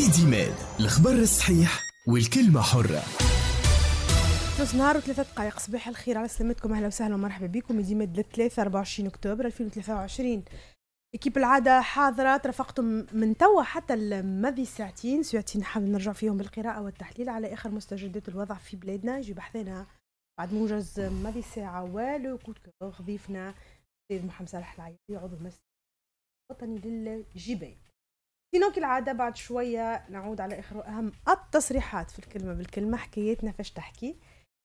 ميدي ميد الخبر الصحيح والكلمة حرة. نص نهار وثلاثة دقائق صباح الخير على سلامتكم أهلا وسهلا ومرحبا بكم. ميدي ميد الثلاثة 24 أكتوبر 2023 équipe العادة حاضرة ترافقتم من توا حتى الماضي ساعتين؟ ساعتين نحاول نرجع فيهم بالقراءة والتحليل. على آخر مستجدات الوضع في بلادنا يجي بحثنا بعد موجز ماضي ساعة ولو كود ضيفنا السيد محمد صالح العيادي عضو المجلس الوطني للجبال. سينو كالعادة بعد شوية نعود على آخر أهم التصريحات في الكلمة بالكلمة حكايتنا فاش تحكي.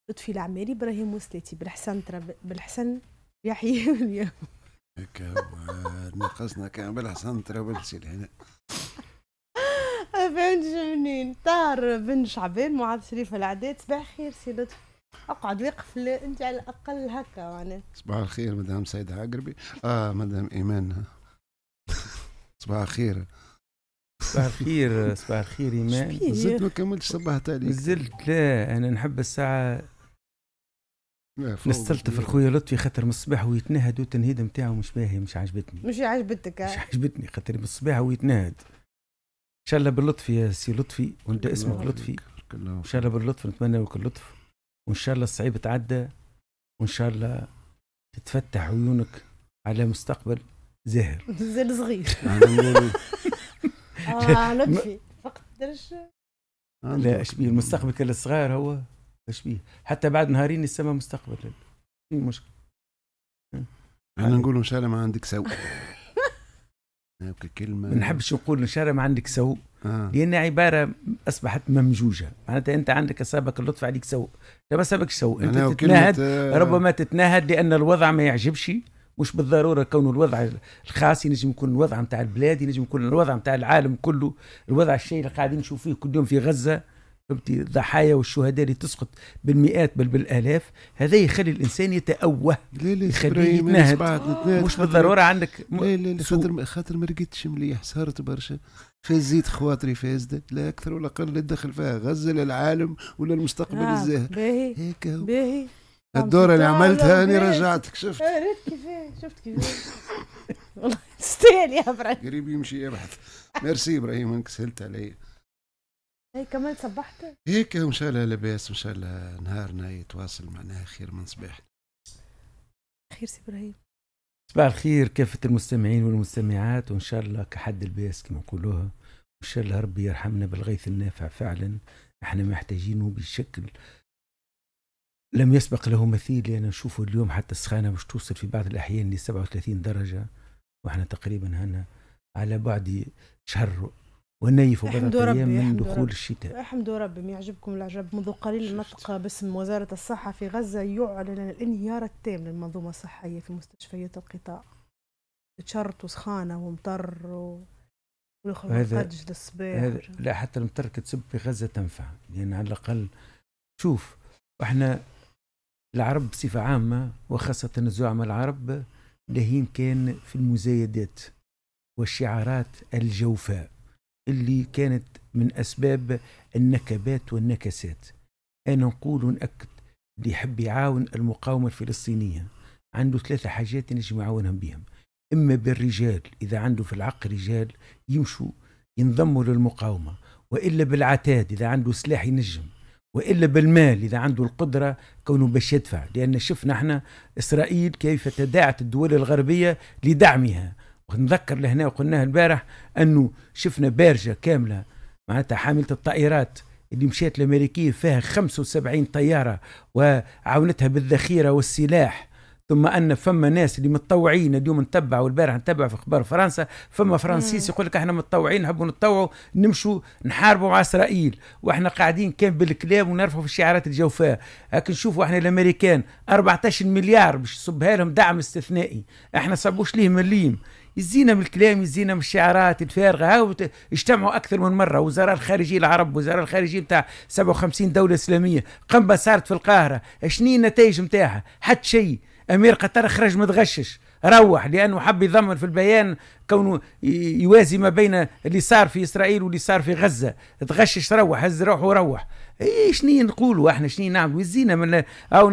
لطفي العماري إبراهيم وسليتي بالحسن ترى بالحسن يحيي اليوم. هيك هو نقصنا كان بالحسن ترابلسي هنا. فهمت منين طاهر بن شعبان معاذ شريف العداد صباح خير سي لطفي. أقعد واقف ل- أنت على الأقل هكا معناها صباح الخير مدام سيدة عقربي. آه مدام إيمان. صباح الخير. صباح الخير صباح الخير إيمان؟ زدت ما كملتش صبحت عليك. زلت لا أنا نحب الساعة نستلطف. اخويا لطفي خاطر من الصباح ويتنهد والتنهيد نتاعو مش باهي مش عجبتني مش عجبتك مش ها؟ عجبتني خاطر من الصباح ويتنهد. إن شاء الله باللطف يا سي لطفي وأنت اسمك لطفي. إن شاء الله باللطف نتمنى لك اللطف. وإن شاء الله الصعيب تعدى وإن شاء الله تتفتح عيونك على مستقبل زاهر. أنا نقول آه لطفي فقط درش. لا إيش بيه؟ المستقبل كل الصغار هو. إيش بيه؟ حتى بعد نهارين السماء مستقبل. في مشكلة. أنا نقول إن شاء الله ما عندك سوء. كلمة ما نحبش نقول إن شاء الله ما عندك سوء. آه. لأن عبارة أصبحت ممجوجة. معناتها أنت عندك أصابك اللطف عليك سوء. لا ما سابكش سوء. أنت تتنهد كلمة، آه، ربما تتنهد لأن الوضع ما يعجبش. مش بالضرورة كونه الوضع الخاص ينجم يكون الوضع نتاع البلاد ينجم يكون الوضع نتاع العالم كله الوضع الشيء اللي قاعدين نشوف فيه كل يوم في غزة فهمتي الضحايا والشهداء اللي تسقط بالمئات بل بالآلاف هذا يخلي الإنسان يتأوه لا لا يخليه يتنهد. مش بالضرورة عندك م- لا لا. خاطر خاطر ما رقدتش مليح سهرت برشا فزيت خواطري فازدة لا أكثر ولا أقل لا تدخل فيها غزة لا العالم ولا المستقبل آه، الزاهر باهي هيك هو. باهي الدورة اللي عملتها أني باهي. رجعتك شفت؟ آه، ريت كيفاه شفت كيفاه والله تستاهل يا إبراهيم. قريب يمشي يبحث. ميرسي إبراهيم أنك سهلت علي. هي كمان صبحت؟ هيك إن شاء الله لاباس إن شاء الله نهارنا يتواصل معناها خير من صباح. خير سي إبراهيم. صباح الخير كافة المستمعين والمستمعات وإن شاء الله كحد الباس كما نقولوها. وإن شاء الله ربي يرحمنا بالغيث النافع فعلا. إحنا محتاجينه بشكل لم يسبق له مثيل لأن نشوفه اليوم حتى السخانة مش توصل في بعض الأحيان ل 37 درجة وإحنا تقريبا هنا على بعد شهر ونيف ربي، أيام من دخول ربي. الشتاء. الحمد ربي ما يعجبكم العجب منذ قليل نطق باسم وزارة الصحة في غزة يعلن الانهيار التام للمنظومة الصحية في مستشفيات القطاع. تشرط وسخانة ومطر و... هذا- هذا لا حتى المطر تسب في غزة تنفع لأن على الأقل شوف إحنا العرب بصفة عامة وخاصة الزعماء العرب لهين كان في المزايدات والشعارات الجوفاء اللي كانت من أسباب النكبات والنكسات. أنا نقول ونأكد اللي يحب يعاون المقاومة الفلسطينية عنده ثلاثة حاجات ينجم يعاونهم بهم. إما بالرجال إذا عنده في العق رجال يمشوا ينضموا للمقاومة وإلا بالعتاد إذا عنده سلاح ينجم. وإلا بالمال إذا عنده القدرة كونه باش يدفع. لأن شفنا إحنا إسرائيل كيف تداعت الدول الغربية لدعمها. ونذكر لهنا وقلناها البارح أنه شفنا بارجة كاملة معناتها حاملة الطائرات اللي مشيت الأمريكية فيها 75 طيارة وعاونتها بالذخيرة والسلاح. ثم أن فما ناس اللي متطوعين اليوم نتبع والبارح نتبع في أخبار فرنسا فما فرنسيس يقول لك إحنا متطوعين نحبوا نتطوعوا نمشوا نحاربوا مع إسرائيل. وإحنا قاعدين كان بالكلام ونرفعوا في الشعارات الجوفاء لكن شوفوا إحنا الأمريكان 14 مليار باش يصبها لهم دعم استثنائي. إحنا صبوش ليه مليم يزينا من الكلام يزينا من الشعارات الفارغة. هاو ت- اجتمعوا أكثر من مرة. وزراء الخارجية العرب وزراء الخارجية نتاع 57 دولة إسلامية. قنبه صارت في القاهرة. شنو النتائج نتاعها حتى شيء. أمير قطر خرج متغشش روح لأنه حب يضمن في البيان كونه يوازي ما بين اللي صار في إسرائيل واللي صار في غزة. تغشش روح هز روح وروح. إيه شنو نقولوا إحنا؟ شنو نعملوا؟ يزينا من أو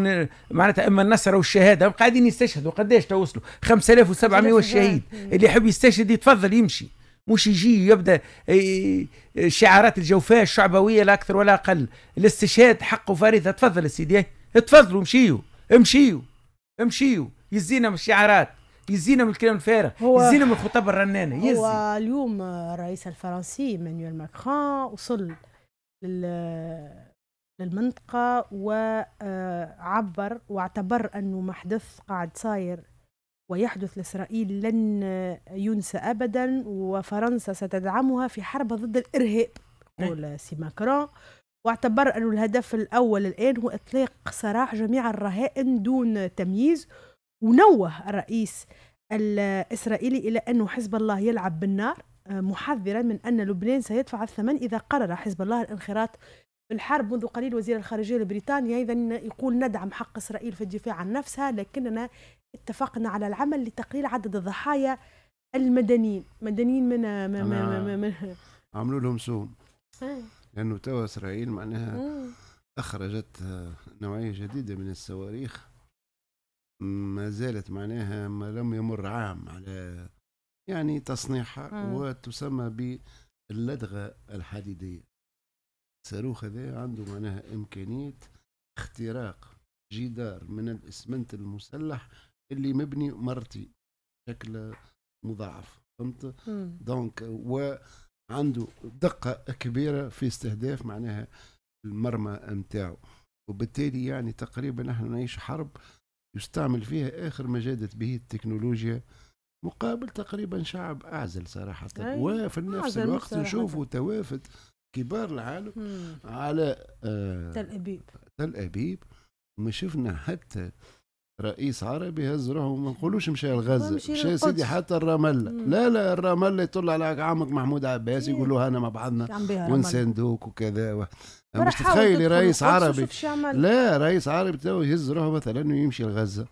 معناتها أما النصر أو الشهاده قاعدين يستشهدوا. قداش توصلوا؟ 5700 والشهيد. اللي يحب يستشهد يتفضل يمشي. مش يجي يبدا إيه، شعارات الجوفاء الشعبوية لا أكثر ولا أقل. الاستشهاد حقه فريضه تفضل سيدي. تفضلوا امشيوا امشيوا. امشيوا يزينا من الشعارات يزينا من الكلام الفارغ يزينا من الخطب الرنانة يزي. هو اليوم الرئيس الفرنسي مانويل ماكرون وصل لل للمنطقة وعبر واعتبر أنه ما حدث قاعد صاير ويحدث لإسرائيل لن ينسى أبدا وفرنسا ستدعمها في حرب ضد الإرهاب يقول سي ماكرون. واعتبر أنه الهدف الأول الآن هو إطلاق سراح جميع الرهائن دون تمييز ونوه الرئيس الإسرائيلي إلى أنه حزب الله يلعب بالنار آه، محذرا من أن لبنان سيدفع الثمن إذا قرر حزب الله الانخراط في الحرب منذ قليل وزير الخارجية البريطاني أيضا يقول ندعم حق إسرائيل في الدفاع عن نفسها لكننا اتفقنا على العمل لتقليل عدد الضحايا المدنيين. مدنيين من من من, من, من عملوا لهم سوم لأنه توا إسرائيل معناها. أخرجت نوعية جديدة من الصواريخ ما زالت معناها ما لم يمر عام على يعني تصنيعها. وتسمى باللدغة الحديدية الصاروخ هذا عنده معناها إمكانية اختراق جدار من الإسمنت المسلح اللي مبني مرتين بشكل مضاعف فهمت. دونك وعنده دقة كبيرة في استهداف معناها المرمى متاعه وبالتالي يعني تقريبا نحن نعيش حرب يستعمل فيها آخر ما جادت به التكنولوجيا مقابل تقريبا شعب أعزل صراحة أي، وفي نفس الوقت. نشوفوا توافد كبار العالم مم. على آه تل أبيب تل أبيب ما شفنا حتى رئيس عربي هز روحه ما نقولوش مشى لغزه مشى. سيدي حتى الرمله مم. لا لا الرمله يطل على عمك محمود عباس إيه. يقولوا أنا مع بعضنا. ونساندوك وكذا و... مش تتخيلي رئيس عربي. لا رئيس عربي تو يهز روحه مثلا انه يمشي لغزة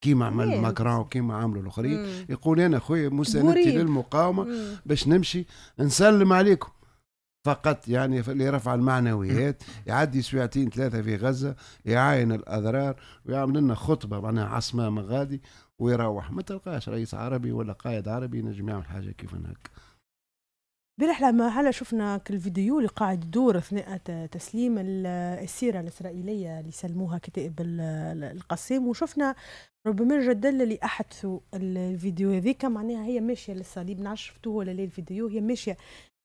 كيما عمل ليه؟ ماكرون وكيما عملوا الآخرين. يقول أنا خويا مساندتي. للمقاومه. باش نمشي نسلم عليكم فقط يعني في اللي رفع المعنويات يعدي سويعتين ثلاثة في غزة يعاين الأضرار ويعمل لنا خطبة معناها عصمامة غادي ويروح. ما تلقاش رئيس عربي ولا قائد عربي ينجم يعمل حاجة كيف هناك. امبارح لما هلا شفنا الفيديو اللي قاعد يدور أثناء تسليم ال- السيرة الإسرائيلية اللي سلموها كتائب ال- ال- القسام وشفنا ربما الجدل اللي احدثوا ال- الفيديو هذيك. معناها هي ماشية للصليب نعرف شفتوه ولا لا الفيديو هي ماشية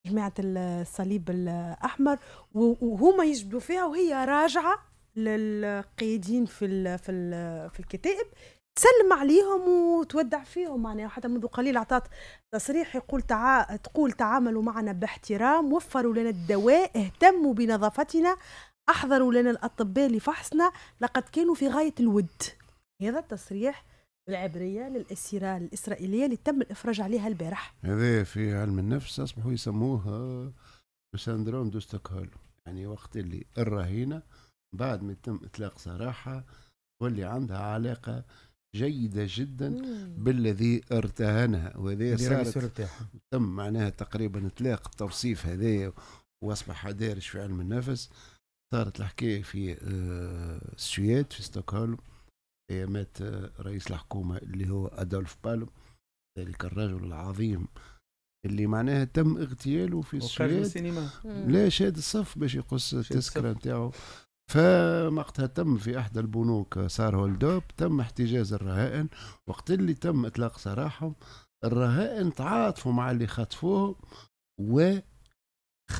جماعة ال- الصليب الأحمر وهما يجبدوا فيها وهي راجعة للقيادين في ال في ال في الكتائب. تسلم عليهم وتودع فيهم. معناها حتى منذ قليل اعطت تصريح يقول تعا... تقول تعاملوا معنا باحترام وفروا لنا الدواء اهتموا بنظافتنا أحضروا لنا الأطباء لفحصنا لقد كانوا في غاية الود. هذا التصريح بالعبريه للإسيرة الإسرائيلية اللي تم الإفراج عليها البارح. هذا في علم النفس أصبحوا يسموه syndrome de Stockholm. يعني وقت اللي الرهينة بعد ما يتم إطلاق سراحها واللي عندها علاقة جيدة جدا بالذي ارتهنها. راهي صارت تم معناها تقريبا إطلاق التوصيف هذايا وأصبح دارج في علم النفس. صارت الحكاية في آه، السويد في ستوكهولم. أيامات آه، رئيس الحكومة اللي هو أدولف بالم ذلك الرجل العظيم اللي معناها تم اغتياله في السويد. السينما. لا شاد الصف باش يقص التذكرة. نتاعو. فوقتها تم في احدى البنوك صار هولدوب تم احتجاز الرهائن. وقت اللي تم إطلاق سراحهم الرهائن تعاطفوا مع اللي خطفوهم و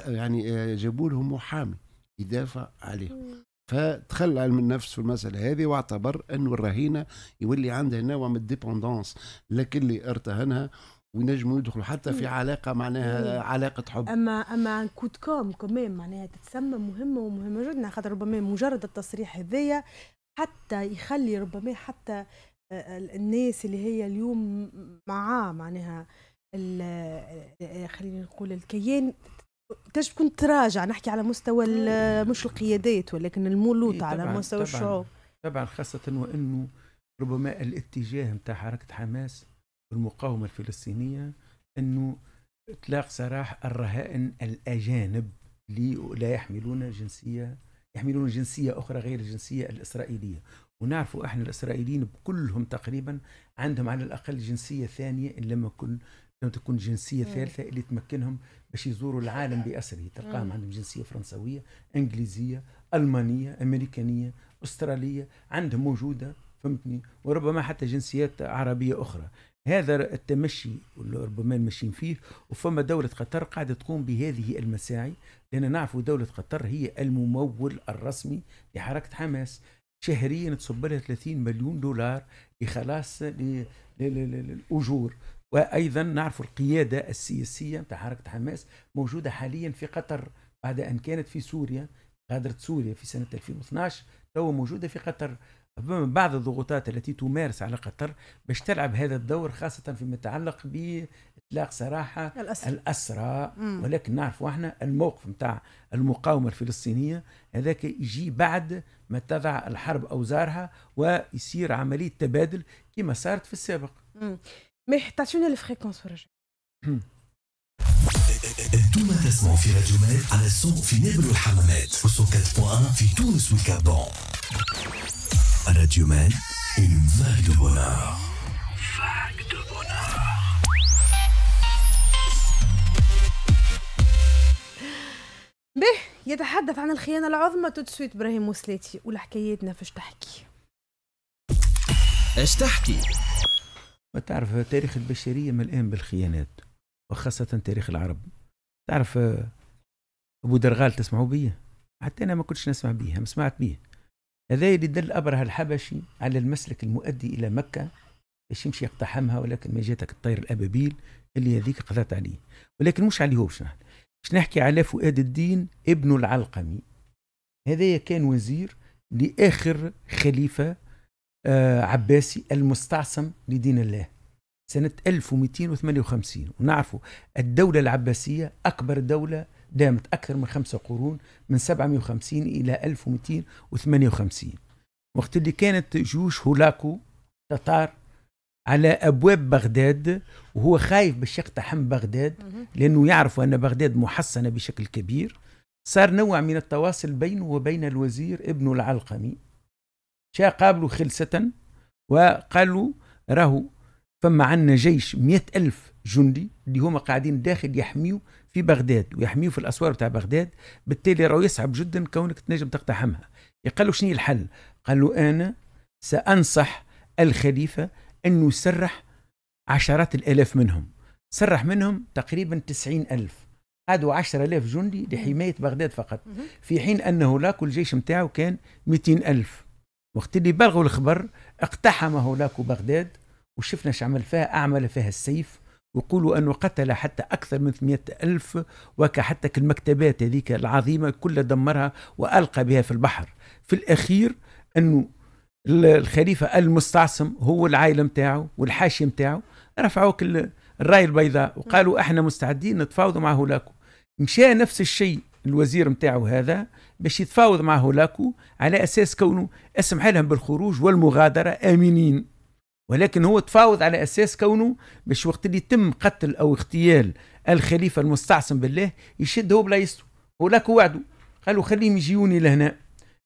يعني آه، جابوا لهم محامي يدافع عليهم. فدخل علم النفس في المسألة هذه واعتبر أنه الرهينة يولي عندها نوع من الديبوندونس لكن اللي ارتهنها وينجموا يدخلوا حتى في. علاقة معناها مم. علاقة حب اما أما كود كوم كمان معناها تتسمى مهمة ومهمة جدا خاطر ربما مجرد التصريح هذايا حتى يخلي ربما حتى آه، ال- الناس اللي هي اليوم معاه معناها ال- آه، خلينا نقول الكيان تجب تكون تراجع نحكي على مستوى مش القيادات ولكن الملوك إيه على مستوى طبعاً. الشعوب. طبعا خاصة وأنه ربما الاتجاه متاع حركة حماس والمقاومة الفلسطينية أنه إطلاق سراح الرهائن الأجانب اللي لا يحملون جنسية يحملون جنسية أخرى غير الجنسية الإسرائيلية. ونعرفوا إحنا الإسرائيليين كلهم تقريبا عندهم على الأقل جنسية ثانية إن لم يكن لازم تكون جنسية مم. ثالثة اللي تمكنهم باش يزوروا العالم باسره تلقاهم مم. عندهم جنسية فرنسوية إنجليزية ألمانية أمريكانية أسترالية عندهم موجودة فهمتني؟ وربما حتى جنسيات عربية أخرى. هذا التمشي اللي ربما ماشيين فيه وفما دولة قطر قاعدة تقوم بهذه المساعي لأن نعرف دولة قطر هي الممول الرسمي لحركة حماس. شهريا تصب لها 30 مليون دولار لخلاص للأجور. وأيضا نعرف القيادة السياسية بتاع حركة حماس موجودة حاليا في قطر بعد أن كانت في سوريا غادرت سوريا في سنة 2012 تو موجودة في قطر ربما بعض الضغوطات التي تمارس على قطر باش تلعب هذا الدور خاصة فيما يتعلق بإطلاق سراحة الأسر الأسرى مم. ولكن نعرفوا إحنا الموقف نتاع المقاومة الفلسطينية هذاك يجي بعد ما تضع الحرب أوزارها ويصير عملية تبادل كما صارت في السابق مم. mais تعطينا ال fréquence ورجع أنتم تسمعوا في راديو ماد على الصوت في نابل والحمامات وصوت 4.1 في تونس والكاب بون. راديو ماد une vague de bonheur. به يتحدث عن الخيانة العظمى tout de suite إبراهيم وسلاتي والحكاياتنا فاش تحكي. إيش تحكي؟ وتعرف تاريخ البشرية مليان بالخيانات وخاصة تاريخ العرب. تعرف آه، أبو درغال تسمعوا بيه؟ حتى أنا ما كنتش نسمع بيه ما سمعت بيه. هذا اللي دل أبرهة الحبشي على المسلك المؤدي إلى مكة. باش يمشي يقتحمها ولكن ما جاتك الطير الأبابيل اللي هذيك قضت عليه. ولكن مش عليه باش نحكي باش نحكي على فؤاد الدين ابن العلقمي. هذا كان وزير لآخر خليفة عباسي المستعصم لدين الله. سنة 1258 ونعرفوا الدولة العباسية أكبر دولة دامت أكثر من خمسة قرون من 750 إلى 1258 وقت اللي كانت جيوش هولاكو تتار على أبواب بغداد وهو خايف باش يقتحم بغداد لأنه يعرف أن بغداد محصنة بشكل كبير. صار نوع من التواصل بينه وبين الوزير ابن العلقمي. جاء قابلوا خلسة وقالوا راهو فما عندنا جيش مئة ألف جندي اللي هما قاعدين داخل يحميوا في بغداد ويحميوا في الأسوار بتاع بغداد. بالتالي راهو يصعب جدا كونك تنجم تقتحمها قالوا شنو الحل؟ قالوا أنا سأنصح الخليفة أن يسرح عشرات الآلاف منهم. سرح منهم تقريبا تسعين ألف. قادوا عشر ألاف جندي لحماية بغداد فقط. في حين أن هولاكو الجيش متاعه كان 200 ألف. وقت اللي بلغوا الخبر اقتحم هولاكو بغداد وشفنا إيش عمل فيها أعمل فيها السيف ويقولوا أنه قتل حتى أكثر من 800 ألف وكحتى المكتبات هذيك العظيمة كلها دمرها وألقى بها في البحر. في الأخير أنه ال- الخليفة المستعصم هو العائلة متاعه والحاشية متاعه رفعوا الراية البيضاء وقالوا إحنا مستعدين نتفاوضوا مع هولاكو مشى نفس الشيء الوزير متاعه هذا باش يتفاوض مع هولاكو على أساس كونه أسمح لهم بالخروج والمغادرة آمنين. ولكن هو تفاوض على أساس كونه باش وقت اللي يتم قتل أو اغتيال الخليفة المستعصم بالله يشد هو بلايصته. هولاكو وعدوا قالوا خليهم يجيوني لهنا.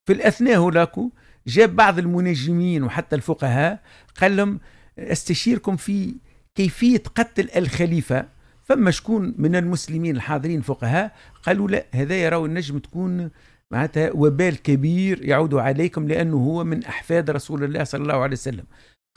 في الأثناء هولاكو جاب بعض المنجمين وحتى الفقهاء قال لهم استشيركم في كيفية قتل الخليفة. فما شكون من المسلمين الحاضرين فقهاء؟ قالوا لا هذا يروا النجم تكون معناتها وبال كبير يعود عليكم لأنه هو من أحفاد رسول الله صلى الله عليه وسلم.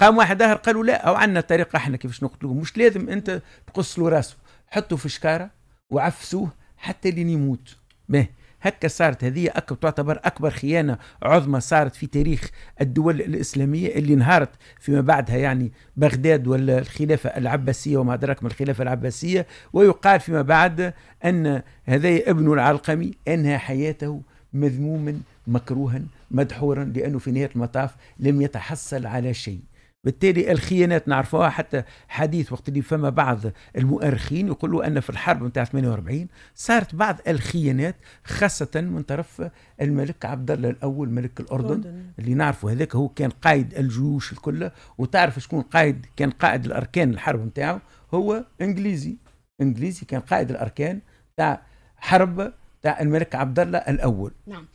قام واحد آخر قالوا لا أو عندنا طريقة إحنا كيفاش نقتلوه مش لازم أنت تقص له راسه. حطه في شكارة وعفسوه حتى لين يموت. به هكا صارت. هذه أك تعتبر أكبر خيانة عظمى صارت في تاريخ الدول الإسلامية اللي انهارت فيما بعدها يعني بغداد والخلافة العباسية وما أدراك ما الخلافة العباسية. ويقال فيما بعد أن هذا ابن العلقمي أنهى حياته مذموما مكروها مدحورا لأنه في نهاية المطاف لم يتحصل على شيء. بالتالي الخيانات نعرفوها حتى حديث وقت اللي فما بعض المؤرخين يقولوا أن في الحرب نتاع 48 صارت بعض الخيانات خاصة من طرف الملك عبد الله الأول ملك الأردن أردن. اللي نعرفه هذاك هو كان قائد الجيوش الكل. وتعرف شكون قائد كان قائد الأركان الحرب نتاعو هو إنجليزي. إنجليزي كان قائد الأركان تاع حرب تاع الملك عبد الله الأول. نعم.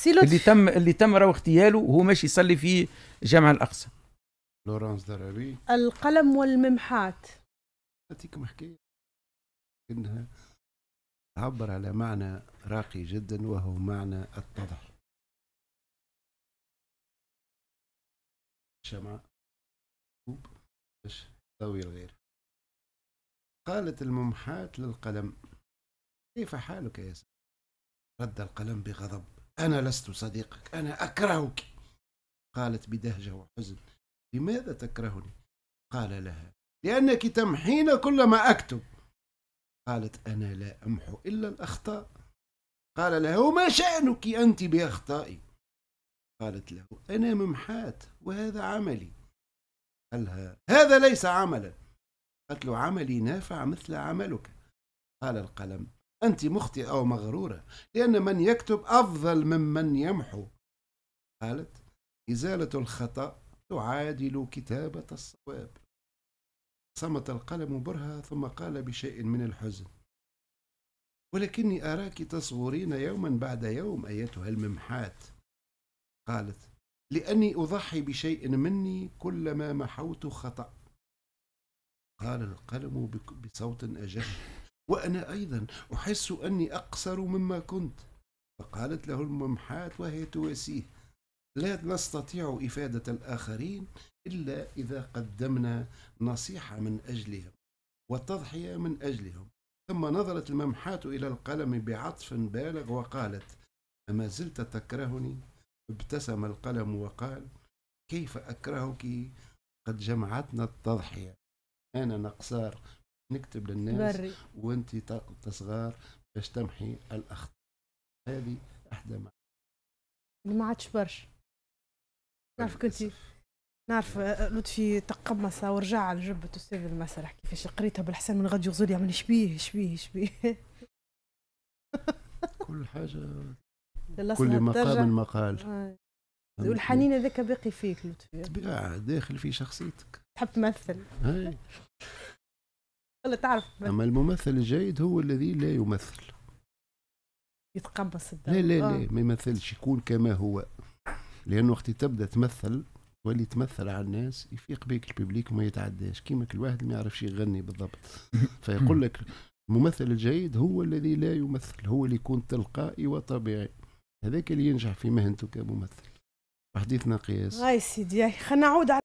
سي اللي تم اللي تم راهو اغتياله وهو ماشي يصلي في جامع الأقصى. لورانس درابي القلم والممحات. نعطيكم حكايه إنها تعبر على معنى راقي جدا وهو معنى التضحية شمعة باش تضوي الغير. قالت الممحات للقلم كيف حالك يا سيدي؟ رد القلم بغضب. أنا لست صديقك أنا أكرهك. قالت بدهجة وحزن. لماذا تكرهني؟ قال لها لأنك تمحين كل ما أكتب. قالت أنا لا أمحو إلا الأخطاء. قال له وما شأنك أنت بأخطائي؟ قالت له أنا ممحات وهذا عملي. قالها هذا ليس عملا. قالت له عملي نافع مثل عملك. قال القلم أنت مخطئة أو مغرورة لأن من يكتب أفضل ممن يمحو. قالت إزالة الخطأ تعادل كتابة الصواب. صمت القلم برهة ثم قال بشيء من الحزن ولكني أراك تصغرين يوما بعد يوم أيتها الممحات؟ قالت لأني أضحي بشيء مني كلما محوت خطأ. قال القلم بصوت أجل وأنا أيضا أحس أني أقصر مما كنت. فقالت له الممحات وهي تواسيه لا نستطيع إفادة الآخرين إلا إذا قدمنا نصيحة من أجلهم وتضحية من أجلهم. ثم نظرت الممحات إلى القلم بعطف بالغ وقالت أما زلت تكرهني؟ ابتسم القلم وقال كيف أكرهك؟ قد جمعتنا التضحية. أنا نقصار نكتب للناس بري. وانت تصغار باش تمحي الأخطاء هذه أحدى ما ما عادش برشا. نعرف كنتي نعرف آه، لطفي تقمص ورجع على جبة أستاذ المسرح. كيفاش قريتها بالحسن من غد يغزل يعمل شبيه شبيه شبيه. كل حاجة. كل. مقام مقال آه. والحنين هذاك باقي فيك لطفي. طبيعة داخل في شخصيتك. تحب تمثل. ولا تعرف. أما الممثل الجيد هو الذي لا يمثل. يتقمص الدور لا لا آه. لا ما يمثلش يكون كما هو. لأنه وقت تبدأ تمثل تولي تمثل على الناس يفيق بيك الببليك وما يتعداش. كيما كل واحد ما يعرفش يغني بالضبط. فيقول لك الممثل الجيد هو الذي لا يمثل هو اللي يكون تلقائي وطبيعي. هذاك اللي ينجح في مهنته كممثل. وحديثنا قياس. هاي سيدي خلينا نعود على